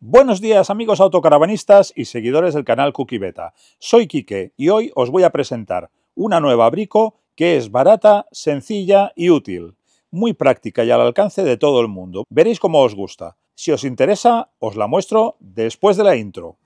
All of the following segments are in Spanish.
Buenos días amigos autocaravanistas y seguidores del canal Cookie Beta. Soy Quique y hoy os voy a presentar una nueva brico que es barata, sencilla y útil. Muy práctica y al alcance de todo el mundo. Veréis cómo os gusta. Si os interesa, os la muestro después de la intro.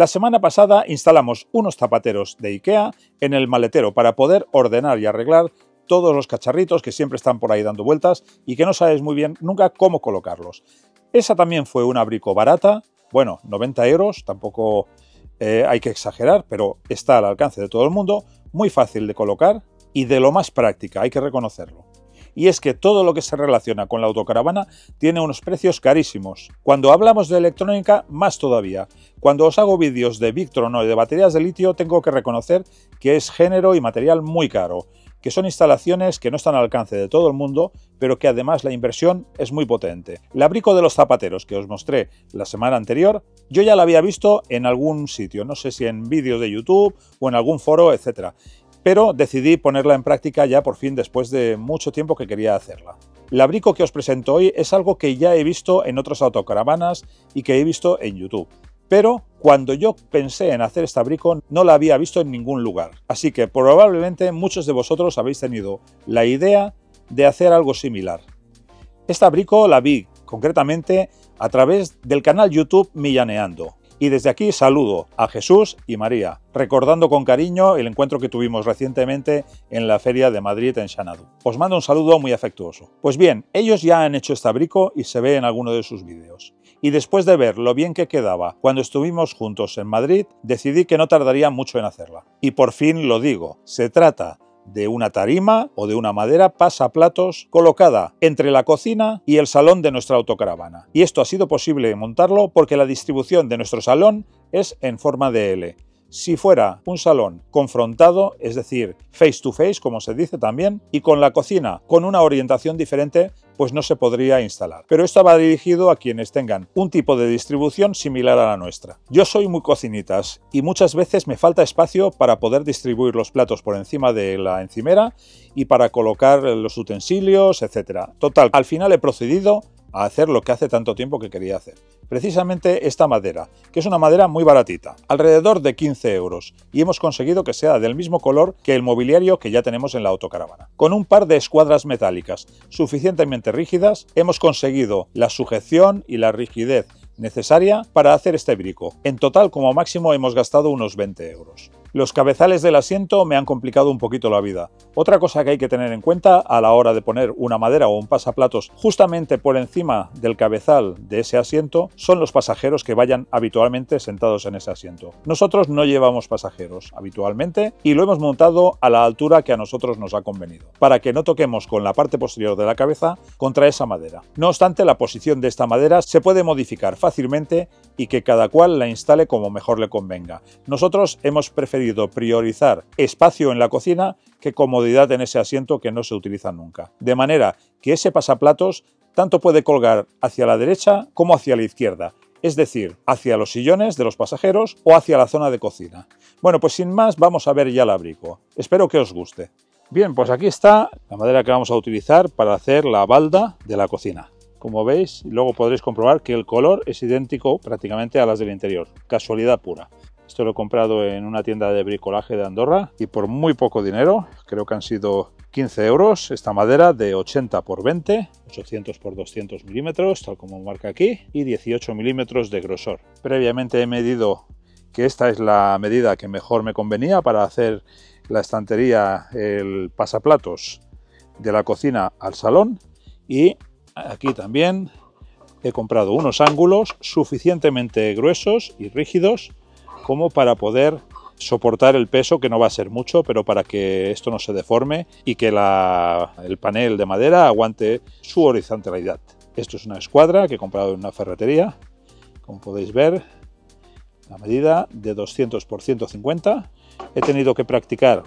La semana pasada instalamos unos zapateros de IKEA en el maletero para poder ordenar y arreglar todos los cacharritos que siempre están por ahí dando vueltas y que no sabes muy bien nunca cómo colocarlos. Esa también fue una abrico barata, bueno, 90 euros, tampoco eh, hay que exagerar, pero está al alcance de todo el mundo, muy fácil de colocar y de lo más práctica, hay que reconocerlo y es que todo lo que se relaciona con la autocaravana tiene unos precios carísimos. Cuando hablamos de electrónica, más todavía. Cuando os hago vídeos de Victron o de baterías de litio, tengo que reconocer que es género y material muy caro que son instalaciones que no están al alcance de todo el mundo, pero que además la inversión es muy potente. El abrico de los zapateros que os mostré la semana anterior, yo ya la había visto en algún sitio, no sé si en vídeos de YouTube o en algún foro, etc pero decidí ponerla en práctica ya por fin después de mucho tiempo que quería hacerla. El abrico que os presento hoy es algo que ya he visto en otras autocaravanas y que he visto en YouTube. Pero cuando yo pensé en hacer este abrico no la había visto en ningún lugar. Así que probablemente muchos de vosotros habéis tenido la idea de hacer algo similar. Este abrico la vi concretamente a través del canal YouTube Millaneando, y desde aquí saludo a Jesús y María, recordando con cariño el encuentro que tuvimos recientemente en la Feria de Madrid en Xanadu. Os mando un saludo muy afectuoso. Pues bien, ellos ya han hecho este abrico y se ve en alguno de sus vídeos. Y después de ver lo bien que quedaba cuando estuvimos juntos en Madrid, decidí que no tardaría mucho en hacerla. Y por fin lo digo, se trata de una tarima o de una madera pasaplatos colocada entre la cocina y el salón de nuestra autocaravana. Y esto ha sido posible montarlo porque la distribución de nuestro salón es en forma de L. Si fuera un salón confrontado, es decir, face to face, como se dice también, y con la cocina con una orientación diferente, pues no se podría instalar. Pero esto va dirigido a quienes tengan un tipo de distribución similar a la nuestra. Yo soy muy cocinitas y muchas veces me falta espacio para poder distribuir los platos por encima de la encimera y para colocar los utensilios, etc. Total, al final he procedido a hacer lo que hace tanto tiempo que quería hacer. Precisamente esta madera, que es una madera muy baratita, alrededor de 15 euros, y hemos conseguido que sea del mismo color que el mobiliario que ya tenemos en la autocaravana. Con un par de escuadras metálicas suficientemente rígidas, hemos conseguido la sujeción y la rigidez necesaria para hacer este brico. En total, como máximo, hemos gastado unos 20 euros. Los cabezales del asiento me han complicado un poquito la vida. Otra cosa que hay que tener en cuenta a la hora de poner una madera o un pasaplatos justamente por encima del cabezal de ese asiento son los pasajeros que vayan habitualmente sentados en ese asiento. Nosotros no llevamos pasajeros habitualmente y lo hemos montado a la altura que a nosotros nos ha convenido, para que no toquemos con la parte posterior de la cabeza contra esa madera. No obstante, la posición de esta madera se puede modificar fácilmente y que cada cual la instale como mejor le convenga. Nosotros hemos preferido priorizar espacio en la cocina que comodidad en ese asiento que no se utiliza nunca. De manera que ese pasaplatos tanto puede colgar hacia la derecha como hacia la izquierda, es decir, hacia los sillones de los pasajeros o hacia la zona de cocina. Bueno, pues sin más vamos a ver ya el abrigo. Espero que os guste. Bien, pues aquí está la madera que vamos a utilizar para hacer la balda de la cocina. Como veis, luego podréis comprobar que el color es idéntico prácticamente a las del interior. Casualidad pura. Esto lo he comprado en una tienda de bricolaje de Andorra y por muy poco dinero, creo que han sido 15 euros, esta madera de 80 por 20, 800 por 200 milímetros, tal como marca aquí, y 18 milímetros de grosor. Previamente he medido que esta es la medida que mejor me convenía para hacer la estantería, el pasaplatos de la cocina al salón y aquí también he comprado unos ángulos suficientemente gruesos y rígidos como para poder soportar el peso, que no va a ser mucho, pero para que esto no se deforme y que el panel de madera aguante su horizontalidad. Esto es una escuadra que he comprado en una ferretería, como podéis ver, la medida de 200 por 150. He tenido que practicar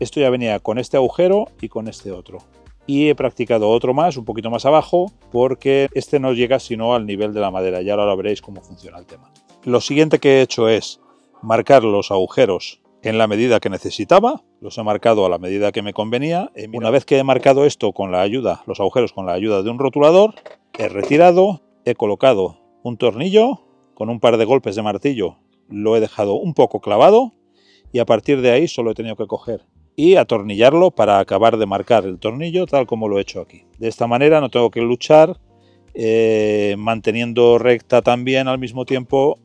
Esto ya venía con este agujero y con este otro. Y he practicado otro más, un poquito más abajo, porque este no llega sino al nivel de la madera. Y ahora veréis cómo funciona el tema. Lo siguiente que he hecho es marcar los agujeros en la medida que necesitaba, los he marcado a la medida que me convenía. Una vez que he marcado esto con la ayuda, los agujeros con la ayuda de un rotulador, he retirado, he colocado un tornillo, con un par de golpes de martillo lo he dejado un poco clavado y a partir de ahí solo he tenido que coger y atornillarlo para acabar de marcar el tornillo tal como lo he hecho aquí. De esta manera no tengo que luchar eh, manteniendo recta también al mismo tiempo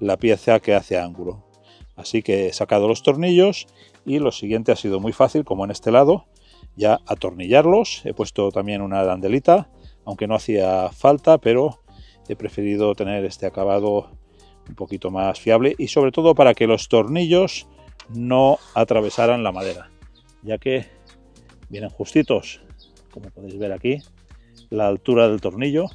la pieza que hace ángulo. Así que he sacado los tornillos y lo siguiente ha sido muy fácil, como en este lado, ya atornillarlos. He puesto también una arandelita, aunque no hacía falta, pero he preferido tener este acabado un poquito más fiable y sobre todo para que los tornillos no atravesaran la madera, ya que vienen justitos, como podéis ver aquí, la altura del tornillo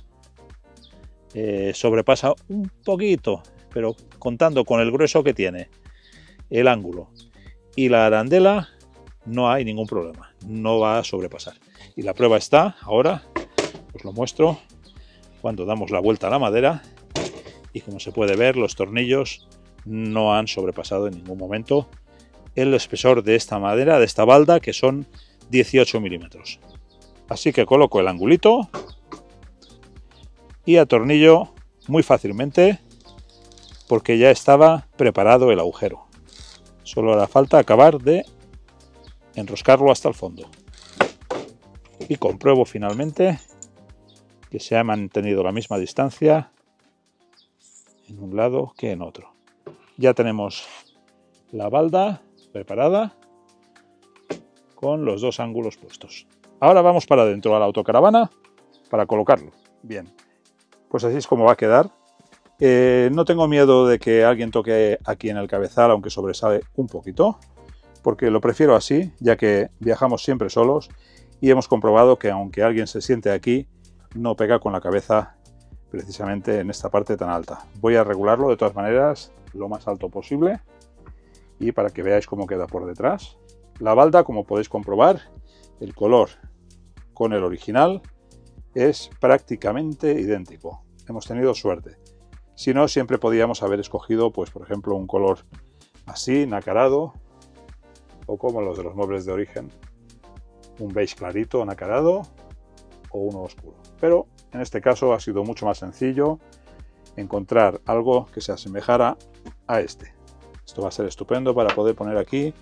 eh, sobrepasa un poquito, pero contando con el grueso que tiene el ángulo y la arandela no hay ningún problema, no va a sobrepasar. Y la prueba está, ahora os lo muestro, cuando damos la vuelta a la madera y como se puede ver los tornillos no han sobrepasado en ningún momento el espesor de esta madera, de esta balda, que son 18 milímetros. Así que coloco el angulito y atornillo muy fácilmente porque ya estaba preparado el agujero. Solo hará falta acabar de enroscarlo hasta el fondo. Y compruebo finalmente que se ha mantenido la misma distancia en un lado que en otro. Ya tenemos la balda preparada con los dos ángulos puestos. Ahora vamos para adentro a la autocaravana para colocarlo. Bien, pues así es como va a quedar. Eh, no tengo miedo de que alguien toque aquí en el cabezal, aunque sobresale un poquito, porque lo prefiero así, ya que viajamos siempre solos y hemos comprobado que aunque alguien se siente aquí, no pega con la cabeza precisamente en esta parte tan alta. Voy a regularlo de todas maneras lo más alto posible y para que veáis cómo queda por detrás. La balda, como podéis comprobar, el color con el original es prácticamente idéntico. Hemos tenido suerte. Si no, siempre podíamos haber escogido, pues por ejemplo, un color así, nacarado, o como los de los muebles de origen, un beige clarito, nacarado, o uno oscuro. Pero en este caso ha sido mucho más sencillo encontrar algo que se asemejara a este. Esto va a ser estupendo para poder poner aquí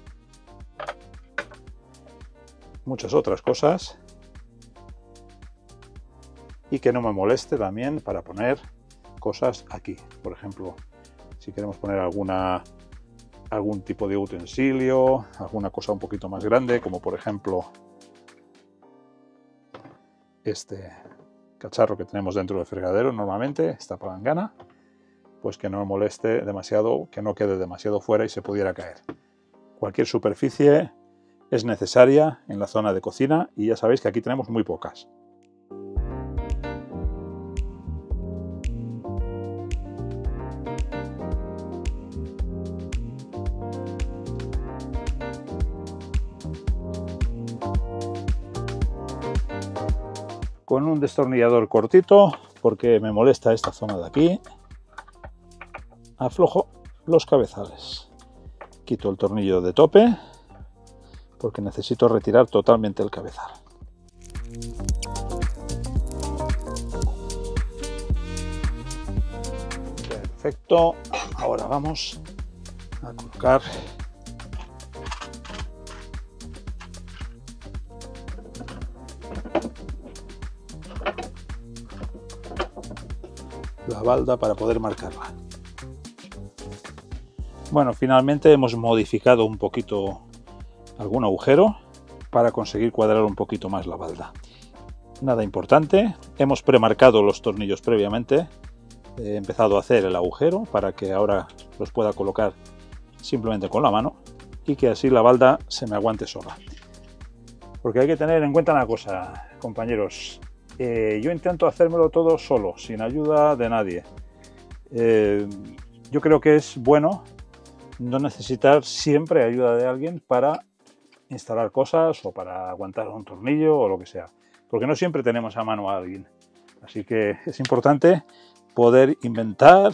muchas otras cosas y que no me moleste también para poner cosas aquí. Por ejemplo, si queremos poner algún tipo de utensilio, alguna cosa un poquito más grande, como por ejemplo este cacharro que tenemos dentro del fregadero normalmente, esta palangana, pues que no moleste demasiado, que no quede demasiado fuera y se pudiera caer. Cualquier superficie es necesaria en la zona de cocina y ya sabéis que aquí tenemos muy pocas. Con un destornillador cortito porque me molesta esta zona de aquí. Aflojo los cabezales. Quito el tornillo de tope porque necesito retirar totalmente el cabezal. Perfecto. Ahora vamos a colocar balda para poder marcarla. Bueno, finalmente hemos modificado un poquito algún agujero para conseguir cuadrar un poquito más la balda. Nada importante, hemos premarcado los tornillos previamente, he empezado a hacer el agujero para que ahora los pueda colocar simplemente con la mano y que así la balda se me aguante sola. Porque hay que tener en cuenta una cosa, compañeros, eh, yo intento hacérmelo todo solo, sin ayuda de nadie. Eh, yo creo que es bueno no necesitar siempre ayuda de alguien para instalar cosas o para aguantar un tornillo o lo que sea. Porque no siempre tenemos a mano a alguien. Así que es importante poder inventar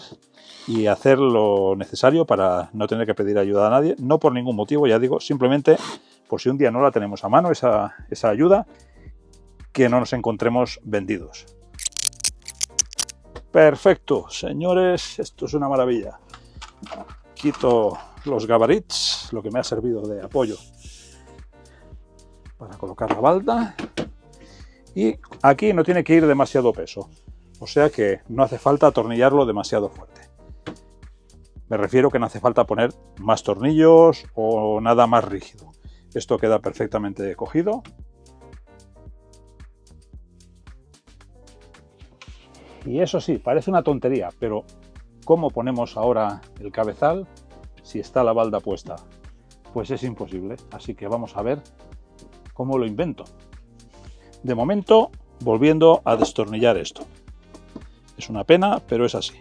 y hacer lo necesario para no tener que pedir ayuda a nadie, no por ningún motivo, ya digo, simplemente por si un día no la tenemos a mano, esa, esa ayuda, que no nos encontremos vendidos. Perfecto, señores, esto es una maravilla. Quito los gabarits, lo que me ha servido de apoyo para colocar la balda. Y aquí no tiene que ir demasiado peso, o sea que no hace falta atornillarlo demasiado fuerte. Me refiero que no hace falta poner más tornillos o nada más rígido. Esto queda perfectamente cogido. Y eso sí, parece una tontería, pero ¿cómo ponemos ahora el cabezal si está la balda puesta? Pues es imposible, así que vamos a ver cómo lo invento. De momento, volviendo a destornillar esto. Es una pena, pero es así.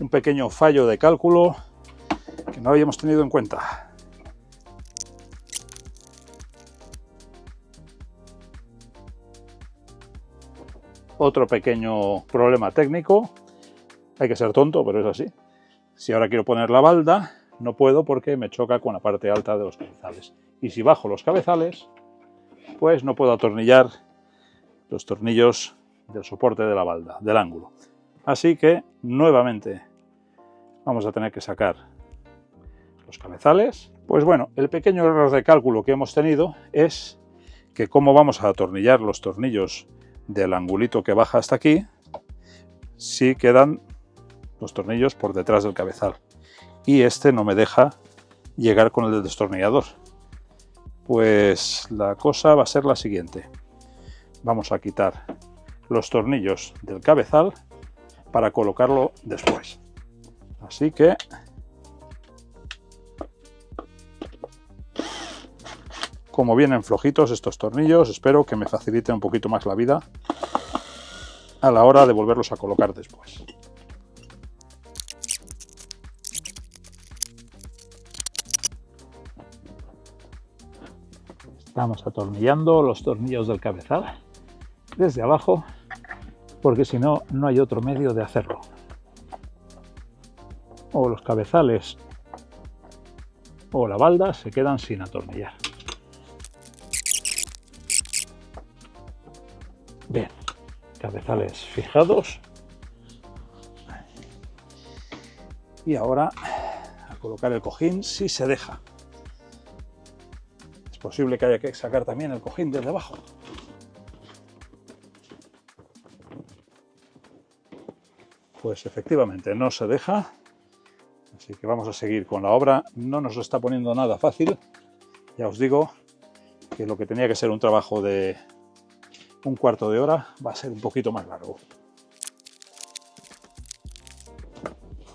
Un pequeño fallo de cálculo que no habíamos tenido en cuenta. Otro pequeño problema técnico. Hay que ser tonto, pero es así. Si ahora quiero poner la balda, no puedo porque me choca con la parte alta de los cabezales. Y si bajo los cabezales, pues no puedo atornillar los tornillos del soporte de la balda, del ángulo. Así que nuevamente vamos a tener que sacar los cabezales. Pues bueno, el pequeño error de cálculo que hemos tenido es que como vamos a atornillar los tornillos del angulito que baja hasta aquí, si quedan los tornillos por detrás del cabezal. Y este no me deja llegar con el destornillador. Pues la cosa va a ser la siguiente. Vamos a quitar los tornillos del cabezal para colocarlo después. Así que como vienen flojitos estos tornillos, espero que me facilite un poquito más la vida a la hora de volverlos a colocar después. Estamos atornillando los tornillos del cabezal desde abajo porque si no, no hay otro medio de hacerlo. O los cabezales o la balda se quedan sin atornillar. Cabezales fijados. Y ahora a colocar el cojín si se deja. Es posible que haya que sacar también el cojín desde abajo. pues efectivamente no se deja. Así que vamos a seguir con la obra. No nos lo está poniendo nada fácil. Ya os digo que lo que tenía que ser un trabajo de un cuarto de hora va a ser un poquito más largo.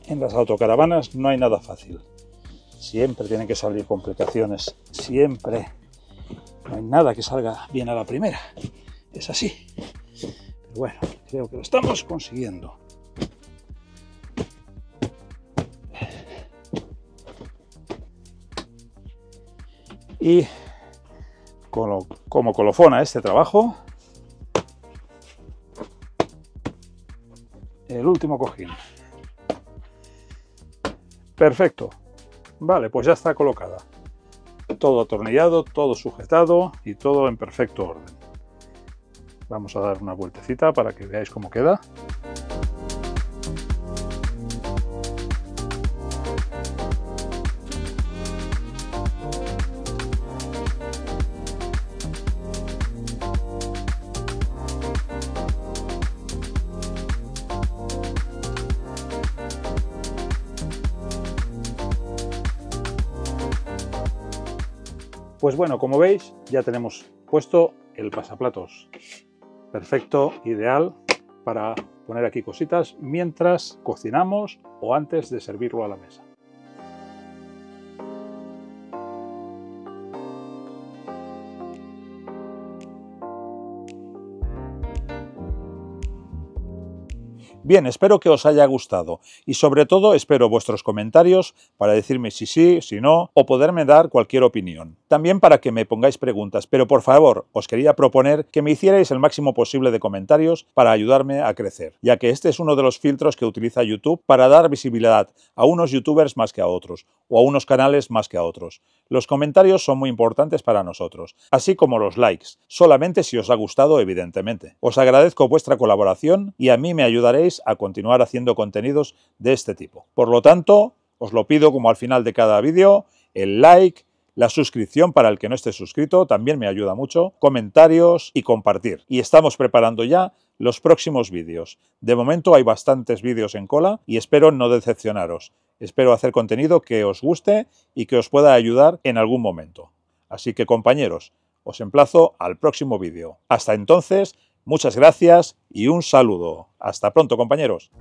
En las autocaravanas no hay nada fácil. Siempre tienen que salir complicaciones. Siempre. No hay nada que salga bien a la primera. Es así. Pero bueno, creo que lo estamos consiguiendo. y como colofona este trabajo, cojín. Perfecto. Vale, pues ya está colocada. Todo atornillado, todo sujetado y todo en perfecto orden. Vamos a dar una vueltecita para que veáis cómo queda. Pues bueno, como veis, ya tenemos puesto el pasaplatos. Perfecto, ideal para poner aquí cositas mientras cocinamos o antes de servirlo a la mesa. Bien, espero que os haya gustado y sobre todo espero vuestros comentarios para decirme si sí, si no o poderme dar cualquier opinión. También para que me pongáis preguntas, pero por favor os quería proponer que me hicierais el máximo posible de comentarios para ayudarme a crecer, ya que este es uno de los filtros que utiliza YouTube para dar visibilidad a unos youtubers más que a otros o a unos canales más que a otros. Los comentarios son muy importantes para nosotros, así como los likes, solamente si os ha gustado evidentemente. Os agradezco vuestra colaboración y a mí me ayudaréis a continuar haciendo contenidos de este tipo. Por lo tanto, os lo pido como al final de cada vídeo, el like, la suscripción para el que no esté suscrito también me ayuda mucho, comentarios y compartir. Y estamos preparando ya los próximos vídeos. De momento hay bastantes vídeos en cola y espero no decepcionaros. Espero hacer contenido que os guste y que os pueda ayudar en algún momento. Así que compañeros, os emplazo al próximo vídeo. Hasta entonces, muchas gracias y un saludo. Hasta pronto compañeros.